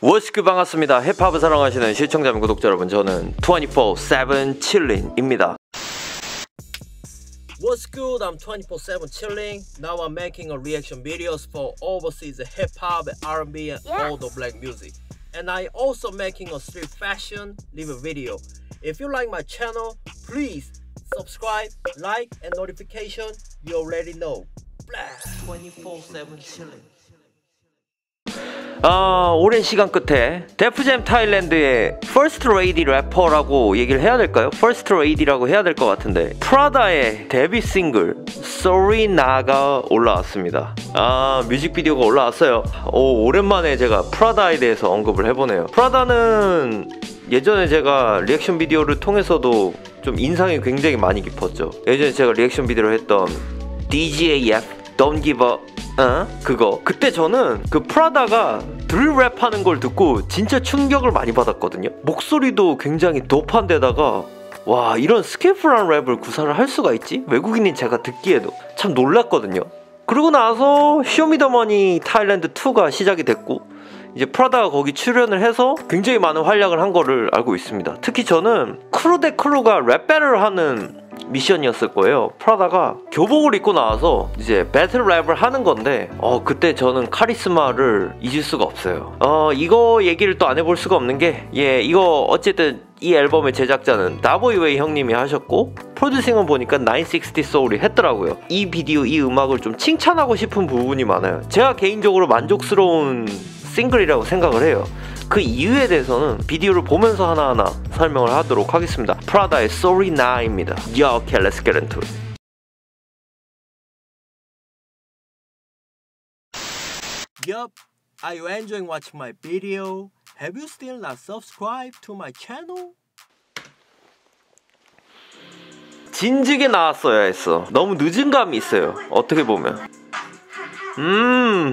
워스크 반갑습니다. 힙합을 사랑하시는 시청자 및 구독자 여러분, 저는 24/7 칠린입니다. What's good? I'm 24/7 chilling. Now I'm making a reaction videos for overseas hip hop, R&B, and all the black music. And I also making a street fashion live video. If you like my channel, please subscribe, like, and notification. You already know. 24/7 chilling. 아, 오랜 시간 끝에 데프잼 타일랜드의 First Lady 래퍼라고 얘기를 해야 될까요? First Lady라고 해야 될 것 같은데 프라다의 데뷔 싱글 Na가 올라왔습니다. 아, 뮤직비디오가 올라왔어요. 오, 오랜만에 제가 프라다에 대해서 언급을 해보네요. 프라다는 예전에 제가 리액션 비디오를 통해서도 좀 인상이 굉장히 많이 깊었죠. 예전에 제가 리액션 비디오를 했던 DGAF Don't Give Up 어? 그거. 그때 저는 그 프라다가 드릴랩 하는 걸 듣고 진짜 충격을 많이 받았거든요. 목소리도 굉장히 dope한데다가 와 이런 skillful한 랩을 구사를 할 수가 있지? 외국인인 제가 듣기에도. 참 놀랐거든요. 그러고 나서 Show Me The Money Thailand 2가 시작이 됐고 이제 프라다가 거기 출연을 해서 굉장히 많은 활약을 한 거를 알고 있습니다. 특히 저는 크루 대 크루가 랩 배틀을 하는 미션이었을 거예요. 프라다가 교복을 입고 나와서 이제 배틀 랩을 하는 건데 어 그때 저는 카리스마를 잊을 수가 없어요. 어 이거 얘기를 또 안 해볼 수가 없는 게 예 이거 어쨌든 이 앨범의 제작자는 다보이웨이 형님이 하셨고 프로듀싱은 보니까 960 소울이 했더라고요. 이 비디오 이 음악을 좀 칭찬하고 싶은 부분이 많아요. 제가 개인적으로 만족스러운 싱글이라고 생각을 해요. 그 이유에 대해서는 비디오를 보면서 하나하나 설명을 하도록 하겠습니다. 프라다의 Sorry Now입니다. Yo, okay, let's get into it. Yup, are you enjoying watching my video? Have you still not subscribed to my channel? 진지게 나왔어야 했어. 너무 늦은 감이 있어요. 어떻게 보면. 음.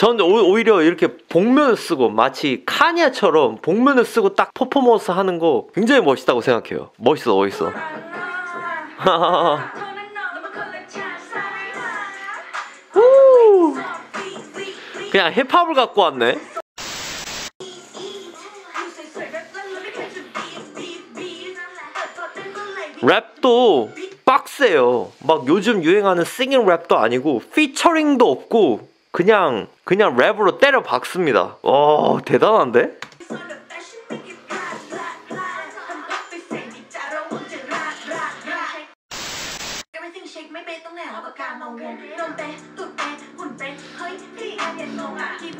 저는 오히려 이렇게 복면을 쓰고 마치 카니아처럼 복면을 쓰고 딱 퍼포먼스 하는 거 굉장히 멋있다고 생각해요. 멋있어, 멋있어. 그냥 힙합을 갖고 왔네. 랩도 빡세요. 막 요즘 유행하는 싱잉 랩도 아니고 피처링도 없고 그냥 그냥 랩으로 때려 박습니다. 와 대단한데?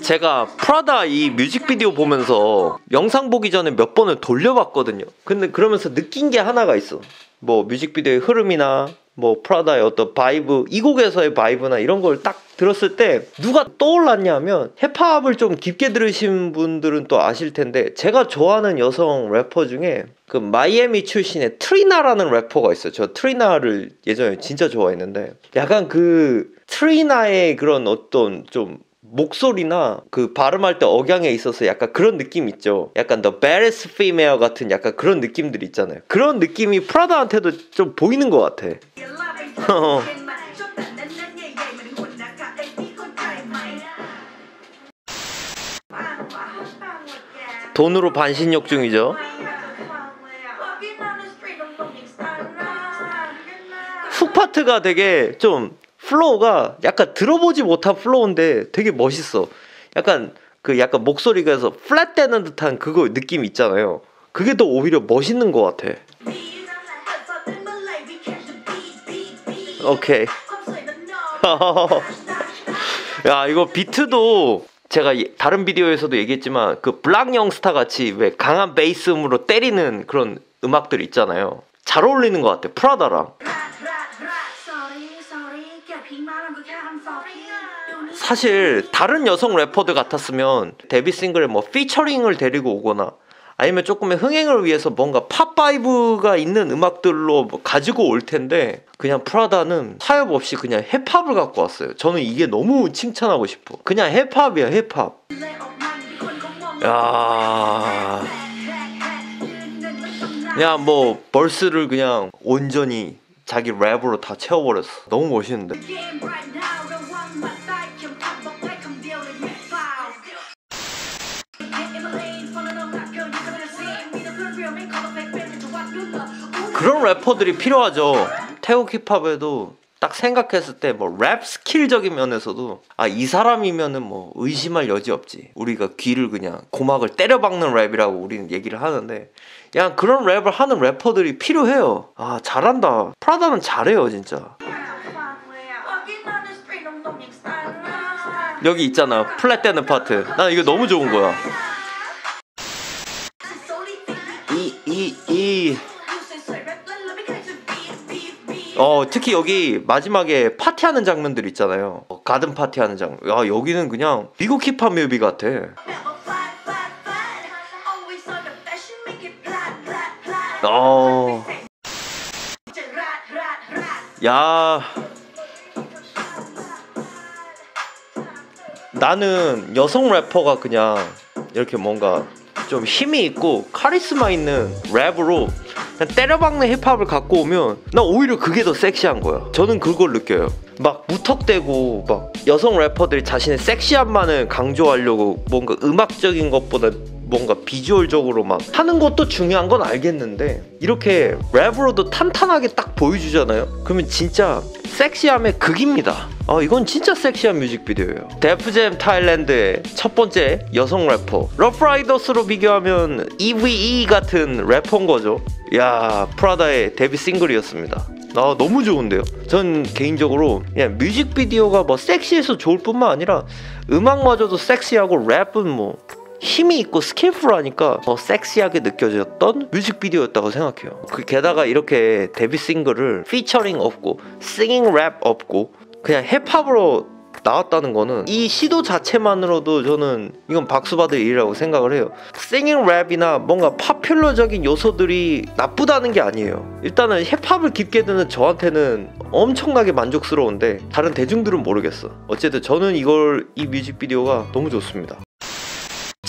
제가 프라다 이 뮤직비디오 보면서 영상 보기 전에 몇 번을 돌려봤거든요. 근데 그러면서 느낀 게 하나가 있어. 뭐 뮤직비디오의 흐름이나 뭐 프라다의 어떤 vibe 이 곡에서의 vibe나 이런 걸 딱 들었을 때 누가 떠올랐냐면 힙합을 좀 깊게 들으신 분들은 또 아실 텐데 제가 좋아하는 여성 래퍼 중에 그 마이애미 출신의 트리나라는 래퍼가 있어요. 저 트리나를 예전에 진짜 좋아했는데 약간 그 트리나의 그런 어떤 좀 목소리나 그 발음할 때 억양에 있어서 약간 그런 느낌 있죠. 약간 the baddest female 같은 약간 그런 느낌들 있잖아요. 그런 느낌이 프라다한테도 좀 보이는 것 같아. 돈으로 반신욕 중이죠. hook 파트가 되게 좀 flow가 약간 들어보지 못한 flow인데 되게 멋있어. 약간 그 약간 목소리가 서 flat 되는 듯한 그거 느낌 있잖아요. 그게 더 오히려 멋있는 것 같아. 오케이. 야 이거 비트도 제가 다른 비디오에서도 얘기했지만 그 Blac Youngsta 같이 왜 강한 베이스 음으로 때리는 그런 음악들 있잖아요. 잘 어울리는 것 같아 프라다랑. 사실 다른 여성 래퍼들 같았으면 데뷔 싱글에 뭐 피처링을 데리고 오거나 아니면 조금의 흥행을 위해서 뭔가 팝 vibe가 있는 음악들로 뭐 가지고 올 텐데 그냥 프라다는 타협 없이 그냥 힙합을 갖고 왔어요. 저는 이게 너무 칭찬하고 싶어. 그냥 힙합이야 힙합. 야. 그냥 뭐 verse를 그냥 온전히 자기 랩으로 다 채워버렸어. 너무 멋있는데. 그런 래퍼들이 필요하죠. 태국 힙합에도 딱 생각했을 때 뭐 랩 skill적인 면에서도 아 이 사람이면은 뭐 의심할 여지 없지. 우리가 귀를 그냥 고막을 때려박는 랩이라고 우리는 얘기를 하는데 그냥 그런 랩을 하는 래퍼들이 필요해요. 아 잘한다. 프라다는 잘해요 진짜. 여기 있잖아. flat 되는 파트. 난 이거 너무 좋은 거야. 이 이, 이. 어 특히 여기 마지막에 파티하는 장면들 있잖아요. 어, 가든 파티하는 장면. 야 여기는 그냥 미국 힙합 뮤비 같아. 어. 야. 나는 여성 래퍼가 그냥 이렇게 뭔가 좀 힘이 있고 카리스마 있는 랩으로 때려박는 힙합을 갖고 오면 나 오히려 그게 더 섹시한 거야. 저는 그걸 느껴요. 막 무턱대고 막 여성 래퍼들이 자신의 섹시함만을 강조하려고 뭔가 음악적인 것보다 뭔가 비주얼적으로 막 하는 것도 중요한 건 알겠는데 이렇게 랩으로도 탄탄하게 딱 보여주잖아요. 그러면 진짜 섹시함의 극입니다. 아 이건 진짜 섹시한 뮤직비디오예요. Def Jam Thailand의 첫 번째 여성 래퍼 Ruff Ryders로 비교하면 EVE 같은 래퍼인 거죠. 야 프라다의 데뷔 싱글이었습니다. 아 너무 좋은데요. 전 개인적으로 그냥 뮤직비디오가 뭐 섹시해서 좋을 뿐만 아니라 음악마저도 섹시하고 랩은 뭐 힘이 있고 skillful하니까 더 섹시하게 느껴졌던 뮤직비디오였다고 생각해요. 그 게다가 이렇게 데뷔 싱글을 피처링 없고 singing 랩 없고 그냥 힙합으로 나왔다는 거는 이 시도 자체만으로도 저는 이건 박수 받을 일이라고 생각을 해요. singing 랩이나 뭔가 popular적인 요소들이 나쁘다는 게 아니에요. 일단은 힙합을 깊게 듣는 저한테는 엄청나게 만족스러운데 다른 대중들은 모르겠어. 어쨌든 저는 이걸 이 뮤직비디오가 너무 좋습니다.